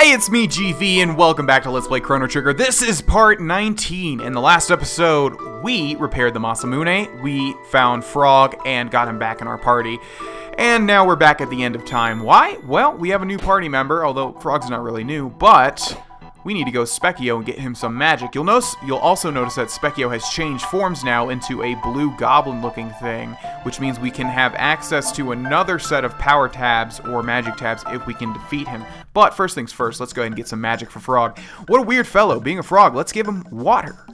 Hey, it's me, GV, and welcome back to Let's Play Chrono Trigger. This is part 19. In the last episode, we repaired the Masamune, we found Frog, and got him back in our party. And now we're back at the end of time. Why? Well, we have a new party member, although Frog's not really new, but we need to go Spekkio and get him some magic. You'll notice, you'll also notice that Spekkio has changed forms now into a blue goblin-looking thing, which means we can have access to another set of power tabs or magic tabs if we can defeat him. But first things first, let's go ahead and get some magic for Frog. What a weird fellow, being a frog. Let's give him water.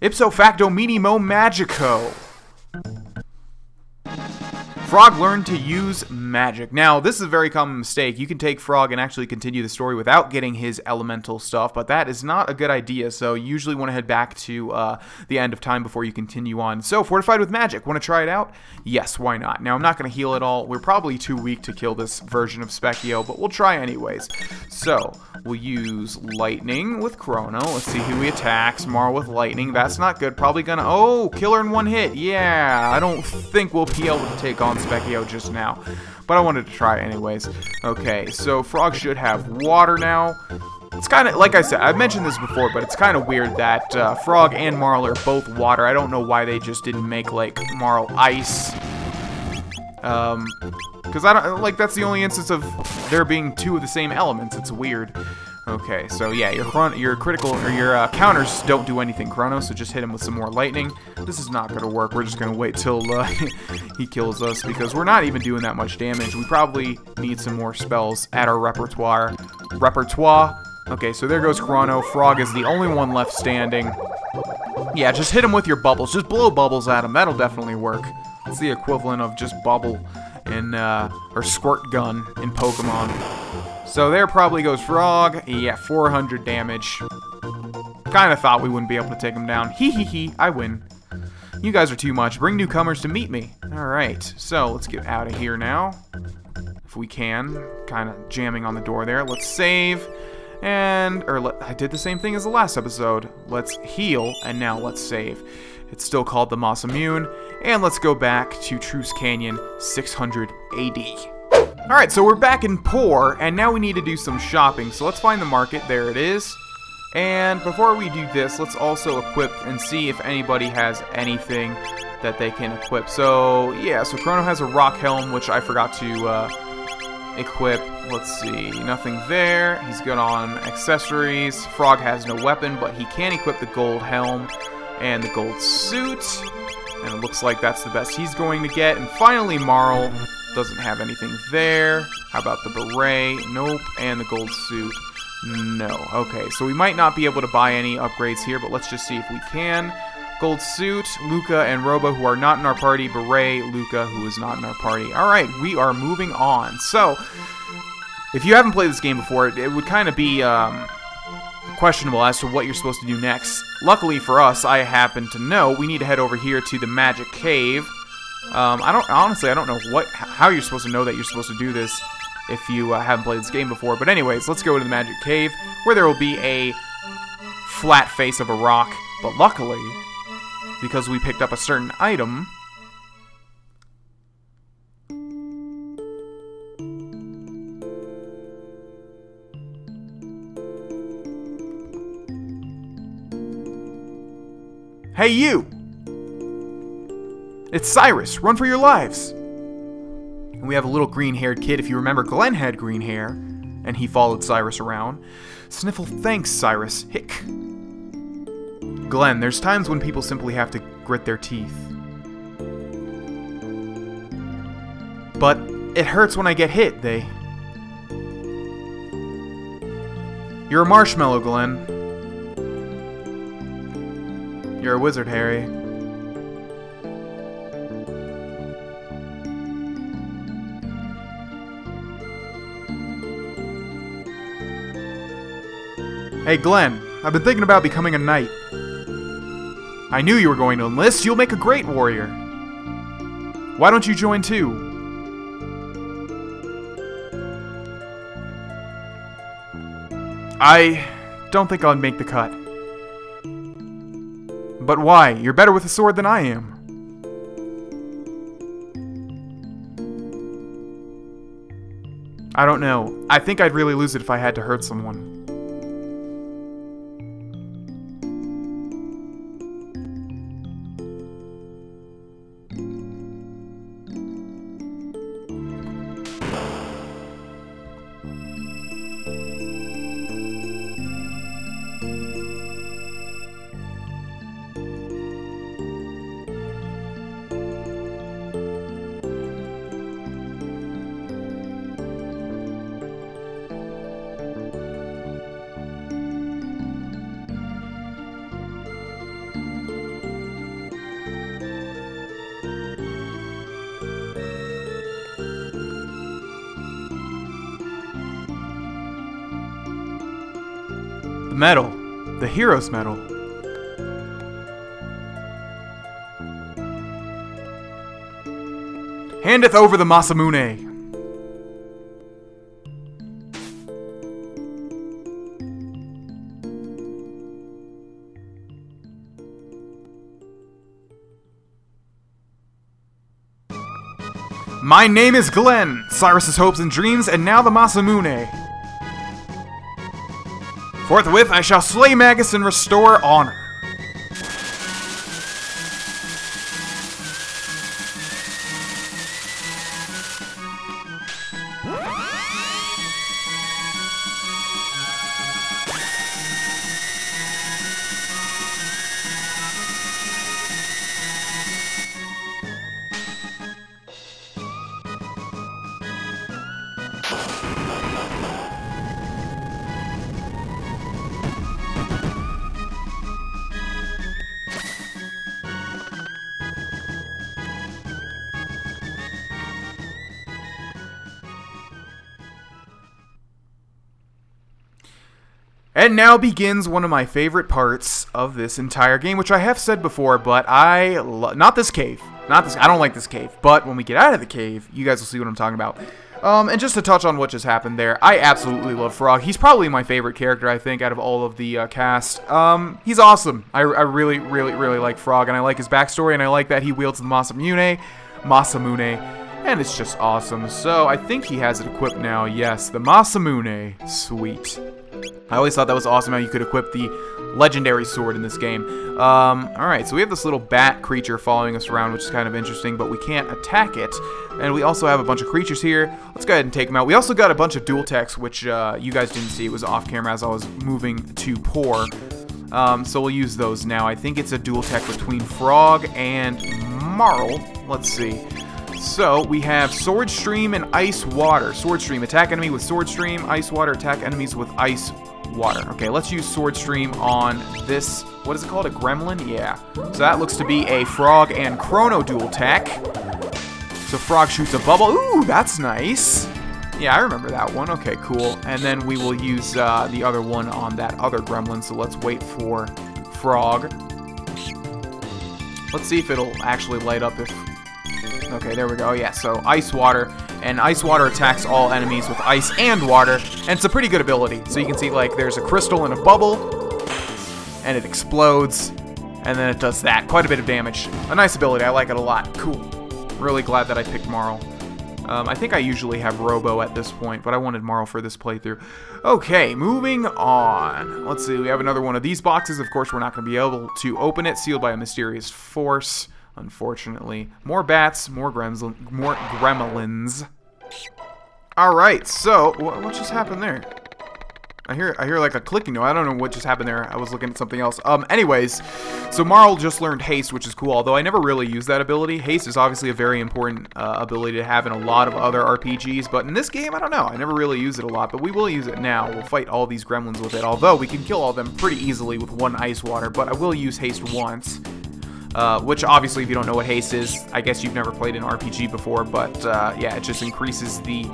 Ipso facto minimo magico. Frog learned to use magic. Now, this is a very common mistake. You can take Frog and actually continue the story without getting his elemental stuff, but that is not a good idea, so you usually want to head back to uh, the end of time before you continue on. So, Fortified with Magic, want to try it out? Yes, why not? Now, I'm not going to heal at all. We're probably too weak to kill this version of Spekkio, but we'll try anyways. So, we'll use Lightning with Chrono. Let's see who he attacks. Marle with Lightning. That's not good. Probably going to... Oh, killer in one hit. Yeah, I don't think we'll be able to take on Spekkio just now. But I wanted to try anyways. Okay, so Frog should have water now. It's kind of, like I said, I've mentioned this before, but it's kind of weird that uh, Frog and Marle are both water. I don't know why they just didn't make, like, Marle ice. Um, because I don't, like, that's the only instance of there being two of the same elements. It's weird. Okay, so yeah, your chrono, your critical or your uh, counters don't do anything chrono, so just hit him with some more lightning. This is not gonna work. We're just gonna wait till uh, he kills us because we're not even doing that much damage. We probably need some more spells at our repertoire. Repertoire. Okay, so there goes Chrono. Frog is the only one left standing. Yeah, just hit him with your bubbles. Just blow bubbles at him. That'll definitely work. It's the equivalent of just bubble in uh, or squirt gun in Pokemon. So there probably goes Frog. Yeah, 400 damage. Kind of thought we wouldn't be able to take him down. Hee hee hee, I win. You guys are too much. Bring newcomers to meet me. Alright, so let's get out of here now. If we can. Kind of jamming on the door there. Let's save. And, or let, I did the same thing as the last episode. Let's heal, and now let's save. It's still called the Masamune. And let's go back to Truce Canyon 600 AD. Alright, so we're back in Porre, and now we need to do some shopping. So let's find the market. There it is. And before we do this, let's also equip and see if anybody has anything that they can equip. So, yeah, so Chrono has a rock helm, which I forgot to uh, equip. Let's see, nothing there. He's good on accessories. Frog has no weapon, but he can equip the gold helm and the gold suit. And it looks like that's the best he's going to get. And finally, Marle doesn't have anything there. How about the beret? Nope. And the gold suit? No. Okay, so we might not be able to buy any upgrades here, but let's just see if we can. Gold suit, Lucca, and Robo, who are not in our party. Beret, Lucca, who is not in our party. Alright, we are moving on. So, if you haven't played this game before, it, would kind of be um, questionable as to what you're supposed to do next. Luckily for us, I happen to know we need to head over here to the Magic Cave. Um, I don't honestly, I don't know what how you're supposed to know that you're supposed to do this if you uh, haven't played this game before. But anyways, let's go to the Magic Cave where there will be a flat face of a rock. But luckily, because we picked up a certain item, Hey, you! It's Cyrus! Run for your lives! And we have a little green haired kid. If you remember, Glenn had green hair, and he followed Cyrus around. Sniffle, thanks, Cyrus. Hick. Glenn, there's times when people simply have to grit their teeth. But it hurts when I get hit, they. You're a marshmallow, Glenn. You're a wizard, Harry. Hey, Glenn. I've been thinking about becoming a knight. I knew you were going to enlist. You'll make a great warrior. Why don't you join too? I don't think I'll make the cut. But why? You're better with a sword than I am. I don't know. I think I'd really lose it if I had to hurt someone. Medal. The Hero's Medal. Handeth over the Masamune. My name is Glenn, Cyrus's hopes and dreams, and now the Masamune. Forthwith I shall slay Magus and restore honor. And now begins one of my favorite parts of this entire game, which I have said before, but I not this cave, not this. I don't like this cave, but when we get out of the cave, you guys will see what I'm talking about. Um, and just to touch on what just happened there, I absolutely love Frog. He's probably my favorite character, I think, out of all of the uh, cast. Um, he's awesome. I, I really, really, really like Frog, and I like his backstory, and I like that he wields the Masamune, Masamune, and it's just awesome. So I think he has it equipped now. Yes, the Masamune. Sweet. I always thought that was awesome how you could equip the legendary sword in this game. Um, Alright, so we have this little bat creature following us around, which is kind of interesting, but we can't attack it. And we also have a bunch of creatures here. Let's go ahead and take them out. We also got a bunch of dual techs, which uh, you guys didn't see. It was off camera as I was moving to Porre. Um, so we'll use those now. I think it's a dual tech between Frog and Marle. Let's see. So we have Sword Stream and Ice Water. Sword Stream, attack enemy with Sword Stream. Ice Water, attack enemies with Ice Water. Okay, let's use Sword Stream on this, what is it called, a Gremlin? Yeah. So that looks to be a Frog and Chrono dual attack. So Frog shoots a bubble. Ooh, that's nice. Yeah, I remember that one. Okay, cool. And then we will use uh, the other one on that other Gremlin, so let's wait for Frog. Let's see if it'll actually light up if Okay, there we go. Yeah, so Ice Water. And Ice Water attacks all enemies with ice and water. And it's a pretty good ability. So you can see, like, there's a crystal in a bubble. And it explodes. And then it does that. Quite a bit of damage. A nice ability. I like it a lot. Cool. Really glad that I picked Marle. Um, I think I usually have Robo at this point, but I wanted Marle for this playthrough. Okay, moving on. Let's see, we have another one of these boxes. Of course, we're not going to be able to open it. Sealed by a mysterious force unfortunately. More bats, more, gremlins, more gremlins. Alright, so, what, what just happened there? I hear I hear like a clicking noise. I don't know what just happened there. I was looking at something else. Um, anyways, so Marle just learned Haste, which is cool, although I never really used that ability. Haste is obviously a very important uh, ability to have in a lot of other RPGs, but in this game, I don't know. I never really use it a lot, but we will use it now. We'll fight all these gremlins with it, although we can kill all them pretty easily with one Ice Water, but I will use Haste once. Uh, which obviously, if you don't know what haste is, I guess you've never played an RPG before, but uh, yeah, it just increases the,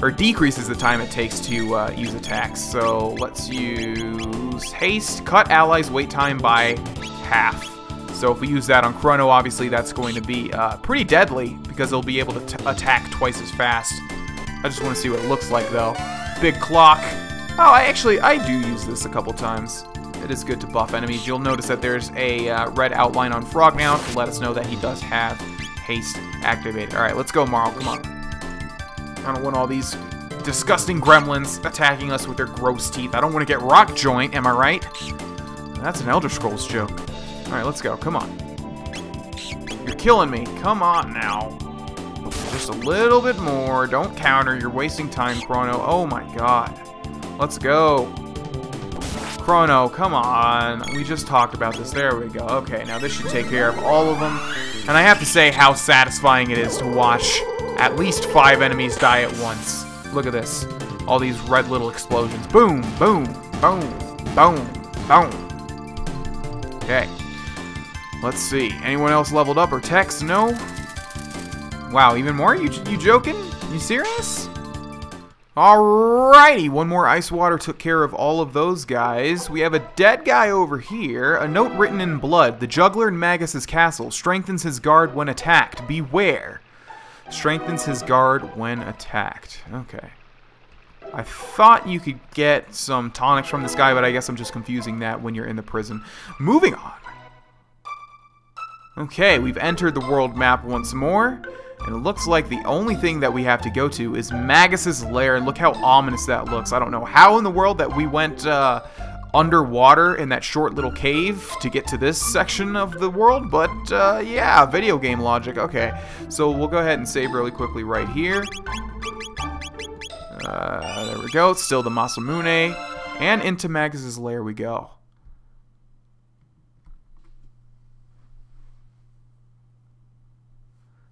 or decreases the time it takes to uh, use attacks. So let's use haste, cut allies' wait time by half. So if we use that on Chrono, obviously that's going to be uh, pretty deadly because they'll be able to attack twice as fast. I just want to see what it looks like though. Big clock. Oh, I actually, I do use this a couple times it is good to buff enemies. You'll notice that there's a uh, red outline on Frog now to let us know that he does have haste activated. Alright, let's go, Marle. Come on. I don't want all these disgusting gremlins attacking us with their gross teeth. I don't want to get rock joint, am I right? That's an Elder Scrolls joke. Alright, let's go. Come on. You're killing me. Come on now. Just a little bit more. Don't counter. You're wasting time, Chrono. Oh my god. Let's go. Chrono, come on. We just talked about this. There we go. Okay, now this should take care of all of them. And I have to say how satisfying it is to watch at least five enemies die at once. Look at this. All these red little explosions. Boom, boom, boom, boom, boom. Okay. Let's see. Anyone else leveled up or techs? No? Wow, even more? You, you joking? You serious? Alrighty, one more ice water took care of all of those guys. We have a dead guy over here. A note written in blood. The juggler in Magus's castle strengthens his guard when attacked. Beware. Strengthens his guard when attacked. Okay. I thought you could get some tonics from this guy, but I guess I'm just confusing that when you're in the prison. Moving on. Okay, we've entered the world map once more. And it looks like the only thing that we have to go to is Magus's lair. And look how ominous that looks. I don't know how in the world that we went uh, underwater in that short little cave to get to this section of the world. But uh, yeah, video game logic. Okay, so we'll go ahead and save really quickly right here. Uh, there we go. Still the Masamune. And into Magus's lair we go.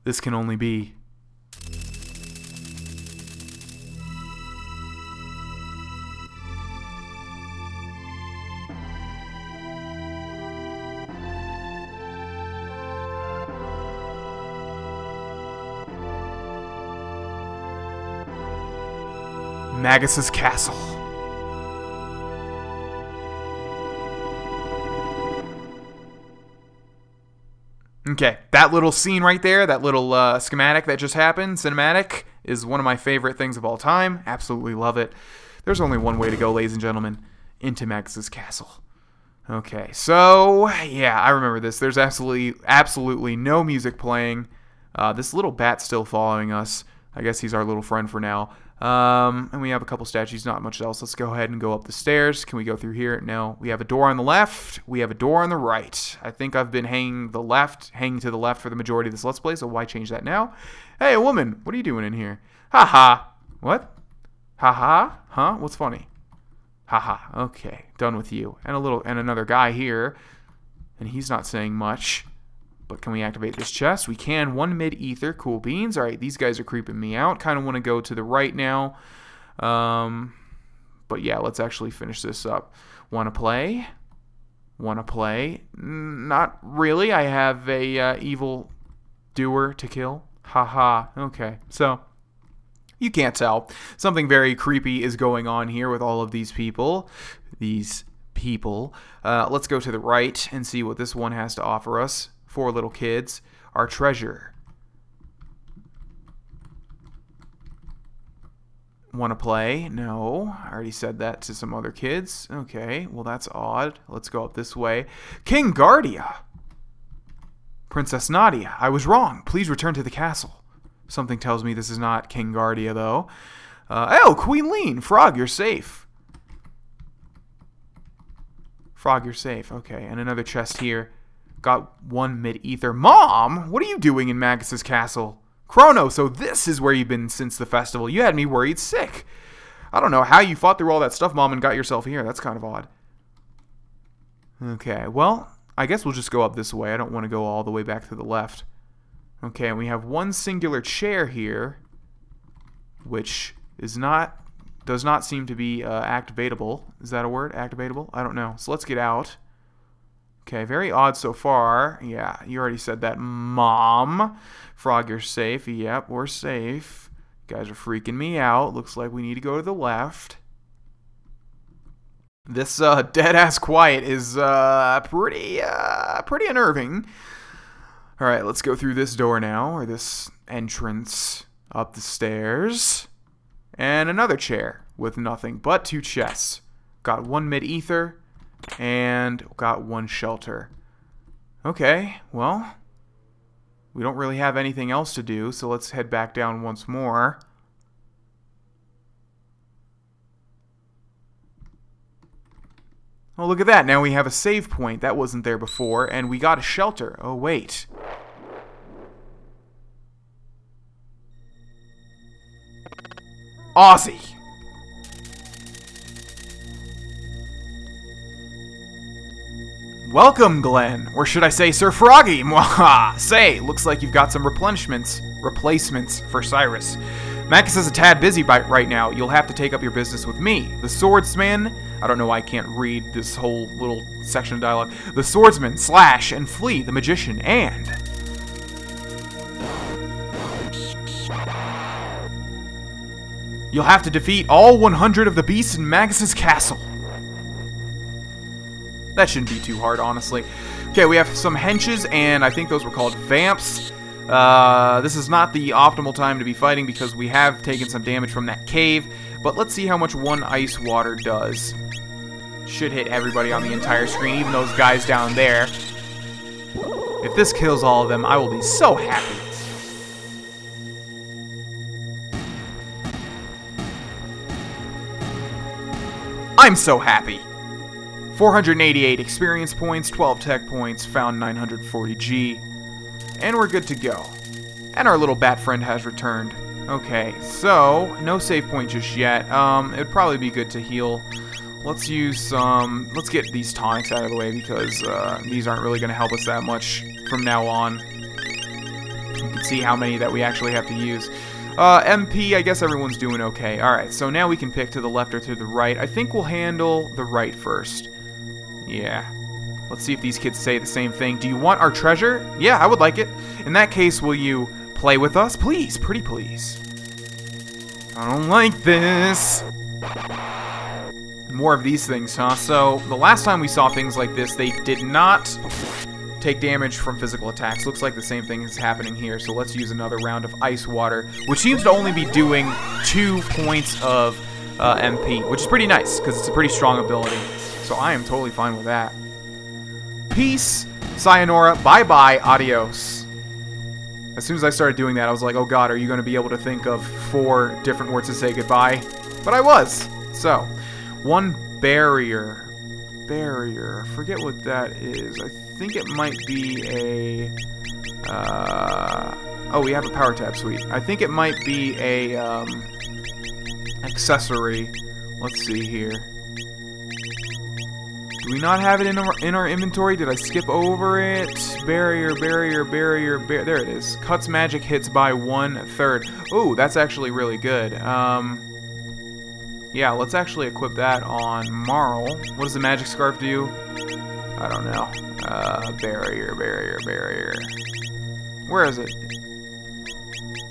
This can only be. Magus's castle. Okay, that little scene right there, that little uh, schematic that just happened, cinematic, is one of my favorite things of all time. Absolutely love it. There's only one way to go, ladies and gentlemen, into Max's castle. Okay, so yeah, I remember this. There's absolutely, absolutely no music playing. Uh, this little bat's still following us. I guess he's our little friend for now. Um, and we have a couple statues, not much else. Let's go ahead and go up the stairs. Can we go through here? No. We have a door on the left. We have a door on the right. I think I've been hanging the left, hanging to the left for the majority of this Let's Play, so why change that now? Hey, a woman, what are you doing in here? Ha ha. What? Ha ha? Huh? What's funny? Ha ha. Okay, done with you. And a little, and another guy here, and he's not saying much. But can we activate this chest? We can. One mid-ether. Cool beans. All right, these guys are creeping me out. Kind of want to go to the right now. Um, but yeah, let's actually finish this up. Want to play? Want to play? Not really. I have a uh, evil doer to kill. Haha. -ha. Okay, so you can't tell. Something very creepy is going on here with all of these people. These people. Uh, let's go to the right and see what this one has to offer us four little kids, our treasure. Want to play? No. I already said that to some other kids. Okay, well that's odd. Let's go up this way. King Guardia! Princess Nadia, I was wrong. Please return to the castle. Something tells me this is not King Guardia, though. Uh, oh, Queen Leene! Frog, you're safe. Frog, you're safe. Okay, and another chest here. Got one mid-ether. Mom, what are you doing in Magus's castle? Chrono, so this is where you've been since the festival. You had me worried sick. I don't know how you fought through all that stuff, Mom, and got yourself here. That's kind of odd. Okay, well, I guess we'll just go up this way. I don't want to go all the way back to the left. Okay, and we have one singular chair here, which is not, does not seem to be uh, activatable. Is that a word? Activatable? I don't know. So let's get out. Okay, very odd so far. Yeah, you already said that. Mom. Frog, you're safe. Yep, we're safe. You guys are freaking me out. Looks like we need to go to the left. This uh, dead-ass quiet is uh, pretty, uh, pretty unnerving. All right, let's go through this door now, or this entrance up the stairs. And another chair with nothing but two chests. Got one mid-ether and got one shelter. Okay, well, we don't really have anything else to do, so let's head back down once more. Oh, look at that. Now we have a save point. That wasn't there before, and we got a shelter. Oh, wait. Ozzie! Welcome, Glenn. Or should I say Sir Froggy? Mwaha! Say, looks like you've got some replenishments, replacements for Cyrus. Magus is a tad busy right now. You'll have to take up your business with me. The swordsman... I don't know why I can't read this whole little section of dialogue. The swordsman, Slash, and Flea, the magician, and... You'll have to defeat all 100 of the beasts in Magus's castle. That shouldn't be too hard, honestly. Okay, we have some henches, and I think those were called vamps. Uh, this is not the optimal time to be fighting because we have taken some damage from that cave, but let's see how much one ice water does. Should hit everybody on the entire screen, even those guys down there. If this kills all of them, I will be so happy. I'm so happy. 488 experience points, 12 tech points, found 940G. And we're good to go. And our little bat friend has returned. Okay, so, no save point just yet. Um, it'd probably be good to heal. Let's use some... Let's get these tonics out of the way because uh, these aren't really going to help us that much from now on. You can see how many that we actually have to use. Uh, MP, I guess everyone's doing okay. Alright, so now we can pick to the left or to the right. I think we'll handle the right first. Yeah. Let's see if these kids say the same thing. Do you want our treasure? Yeah, I would like it. In that case, will you play with us? Please, pretty please. I don't like this. More of these things, huh? So, the last time we saw things like this, they did not take damage from physical attacks. Looks like the same thing is happening here, so let's use another round of Ice Water, which seems to only be doing two points of uh, MP, which is pretty nice, because it's a pretty strong ability. So I am totally fine with that. Peace, sayonara, bye-bye, adios. As soon as I started doing that, I was like, oh god, are you going to be able to think of four different words to say goodbye? But I was. So, one barrier. Barrier. Forget what that is. I think it might be a... Uh, oh, we have a power tab, sweet. I think it might be a um, accessory. Let's see here. Do we not have it in our, in our inventory? Did I skip over it? Barrier, barrier, barrier, bar there it is. Cuts magic hits by one third. Oh, that's actually really good. Um, yeah, let's actually equip that on Marle. What does the magic scarf do? I don't know. Uh, barrier, barrier, barrier. Where is it?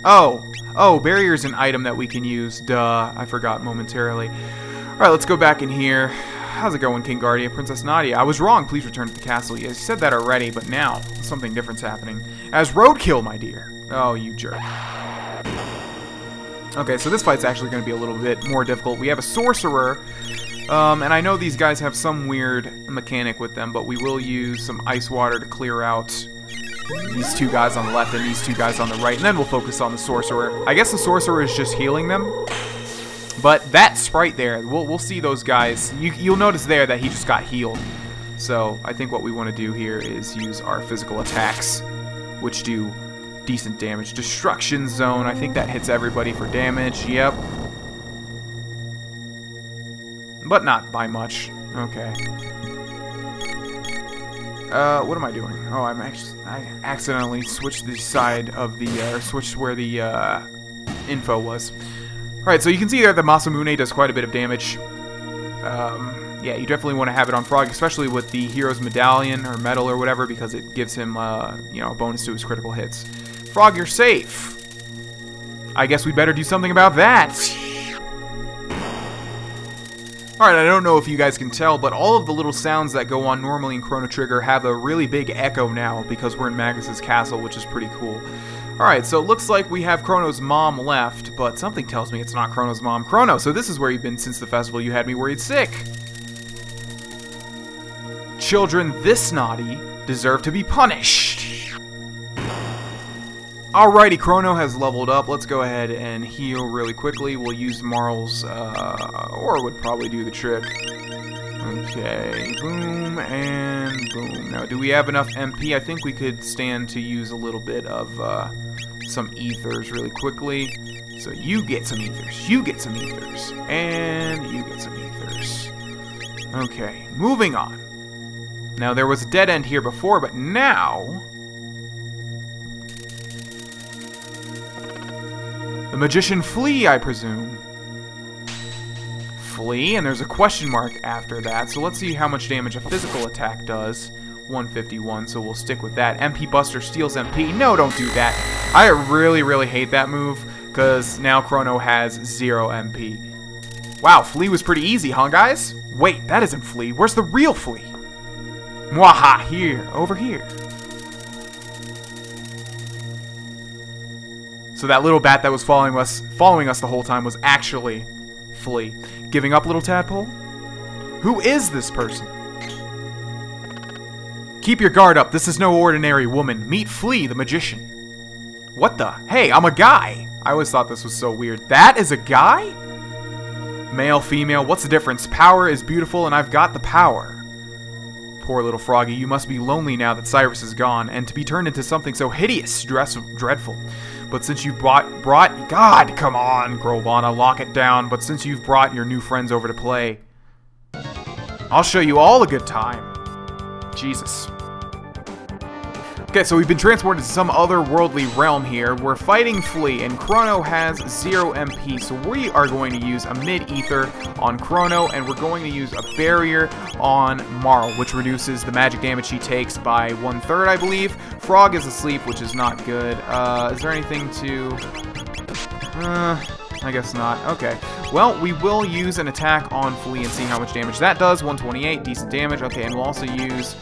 Oh, oh, barrier is an item that we can use. Duh, I forgot momentarily. All right, let's go back in here. How's it going, King Guardian, Princess Nadia? I was wrong. Please return to the castle. You said that already, but now something different's happening. As roadkill, my dear. Oh, you jerk. Okay, so this fight's actually going to be a little bit more difficult. We have a sorcerer, um, and I know these guys have some weird mechanic with them, but we will use some ice water to clear out these two guys on the left and these two guys on the right, and then we'll focus on the sorcerer. I guess the sorcerer is just healing them. But that sprite there, we'll, we'll see those guys. You, you'll notice there that he just got healed. So I think what we want to do here is use our physical attacks, which do decent damage. Destruction Zone, I think that hits everybody for damage. Yep. But not by much. Okay. Uh, what am I doing? Oh, I'm actually, I accidentally switched the side of the, uh, switched where the, uh, info was. Alright, so you can see there that Masamune does quite a bit of damage. Um, yeah, you definitely want to have it on Frog, especially with the Hero's Medallion, or Medal, or whatever, because it gives him, uh, you know, a bonus to his critical hits. Frog, you're safe! I guess we better do something about that! Alright, I don't know if you guys can tell, but all of the little sounds that go on normally in Chrono Trigger have a really big echo now, because we're in Magus's castle, which is pretty cool. Alright, so it looks like we have Chrono's mom left, but something tells me it's not Chrono's mom. Chrono, so this is where you've been since the festival you had me worried sick. Children this naughty deserve to be punished. Alrighty, Chrono has leveled up. Let's go ahead and heal really quickly. We'll use Marle's, uh, or would probably do the trick. Okay, boom and boom. Now, do we have enough MP? I think we could stand to use a little bit of uh, some ethers really quickly. So you get some ethers, you get some ethers, and you get some ethers. Okay, moving on. Now, there was a dead end here before, but now... The magician Flea, I presume Flea, and there's a question mark after that. So let's see how much damage a physical attack does. 151, so we'll stick with that. MP Buster steals MP. No, don't do that. I really, really hate that move, because now Chrono has 0 MP. Wow, Flea was pretty easy, huh, guys? Wait, that isn't Flea. Where's the real Flea? Mwaha, here, over here. So that little bat that was following us, following us the whole time was actually Flea. Giving up, little tadpole? Who is this person? Keep your guard up. This is no ordinary woman. Meet Flea, the magician. What the? Hey, I'm a guy. I always thought this was so weird. That is a guy? Male, female, what's the difference? Power is beautiful, and I've got the power. Poor little froggy, you must be lonely now that Cyrus is gone, and to be turned into something so hideous, dress dreadful. But since you've brought, brought, God, come on, Grohlvana, lock it down. But since you've brought your new friends over to play, I'll show you all a good time. Jesus. Okay, so we've been transported to some otherworldly realm here. We're fighting Flea, and Chrono has 0 MP, so we are going to use a mid-ether on Chrono, and we're going to use a barrier on Marle, which reduces the magic damage he takes by one-third, I believe. Frog is asleep, which is not good. Uh, is there anything to... Uh, I guess not. Okay. Well, we will use an attack on Flea and see how much damage that does. 128, decent damage. Okay, and we'll also use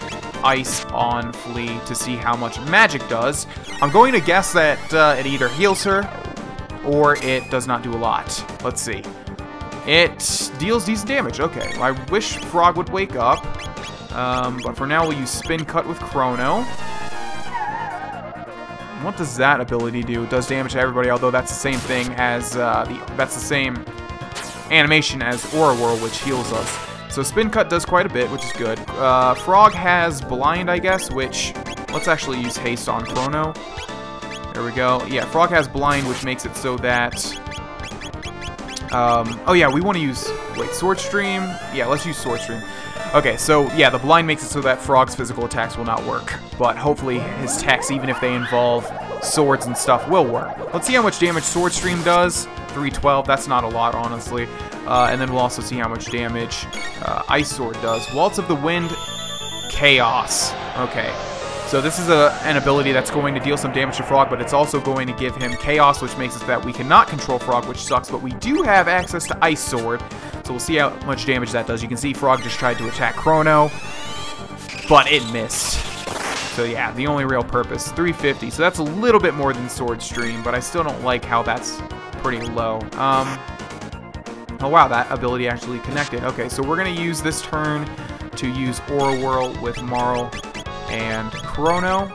ice on Flea to see how much magic does. I'm going to guess that uh, it either heals her or it does not do a lot. Let's see. It deals decent damage. Okay, I wish Frog would wake up. Um, but for now, we'll use Spin Cut with Chrono. What does that ability do? It does damage to everybody, although that's the same thing as, uh, the, that's the same animation as Aura Whirl, which heals us. So Spin Cut does quite a bit, which is good. Uh, Frog has Blind, I guess, which... Let's actually use Haste on Chrono. There we go. Yeah, Frog has Blind, which makes it so that... Um, oh yeah, we want to use... Wait, Sword Stream? Yeah, let's use Sword Stream. Okay, so yeah, the blind makes it so that Frog's physical attacks will not work. But hopefully his attacks, even if they involve swords and stuff, will work. Let's see how much damage Sword Stream does. 312, that's not a lot, honestly. Uh, and then we'll also see how much damage uh, Ice Sword does. Waltz of the Wind, Chaos. Okay. So this is a, an ability that's going to deal some damage to Frog, but it's also going to give him Chaos, which makes it so that we cannot control Frog, which sucks, but we do have access to Ice Sword. So we'll see how much damage that does. You can see Frog just tried to attack Chrono, but it missed. So yeah, the only real purpose, 350. So that's a little bit more than Sword Stream, but I still don't like how that's pretty low. Um, oh wow, that ability actually connected. Okay, so we're going to use this turn to use Aura Whirl with Marle and Chrono.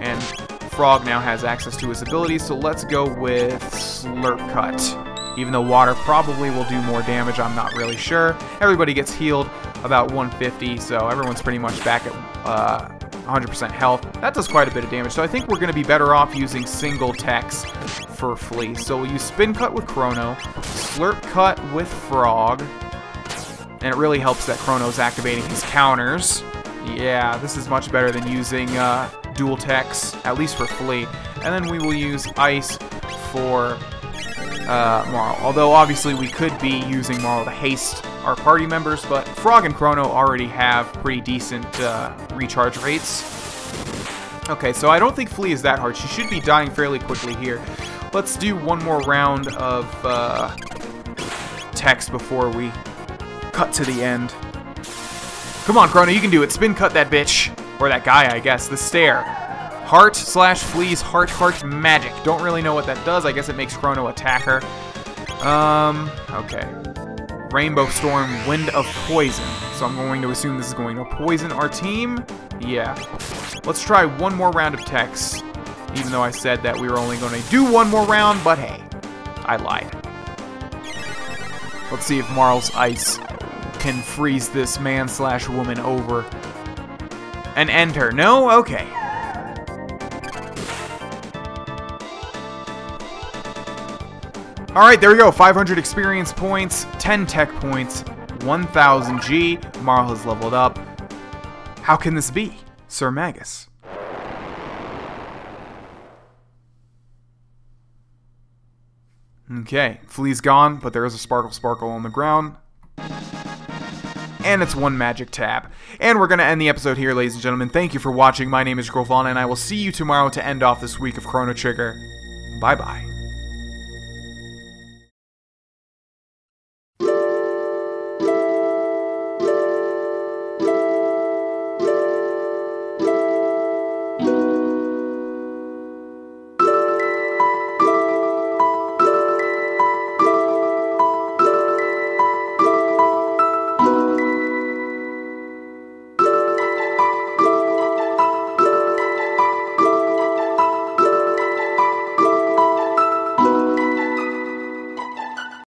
And Frog now has access to his abilities, so let's go with Slurp Cut. Even though water probably will do more damage, I'm not really sure. Everybody gets healed about 150, so everyone's pretty much back at uh, 100% health. That does quite a bit of damage, so I think we're going to be better off using single techs for Flea. So we'll use Spin Cut with Chrono, Slurp Cut with Frog, and it really helps that Chrono's activating his counters. Yeah, this is much better than using uh, dual techs, at least for Flea. And then we will use Ice for uh, Marle. Although, obviously, we could be using Marle to haste our party members, but Frog and Chrono already have pretty decent uh, recharge rates. Okay, so I don't think Flea is that hard. She should be dying fairly quickly here. Let's do one more round of uh, techs before we cut to the end. Come on, Chrono, you can do it. Spin cut that bitch. Or that guy, I guess. The stare. Heart slash Flea's heart heart magic. Don't really know what that does. I guess it makes Chrono attack her. Um, okay. Rainbow Storm, Wind of Poison. So I'm going to assume this is going to poison our team. Yeah. Let's try one more round of techs. Even though I said that we were only going to do one more round, but hey. I lied. Let's see if Marle's ice can freeze this man slash woman over and end her. No? Okay. Alright, there we go. 500 experience points, 10 tech points, 1000 G. Marle has leveled up. How can this be? Sir Magus. Okay, Flea's gone, but there is a Sparkle Sparkle on the ground. And it's one magic tab. And we're going to end the episode here, ladies and gentlemen. Thank you for watching. My name is Grohlvana, and I will see you tomorrow to end off this week of Chrono Trigger. Bye-bye.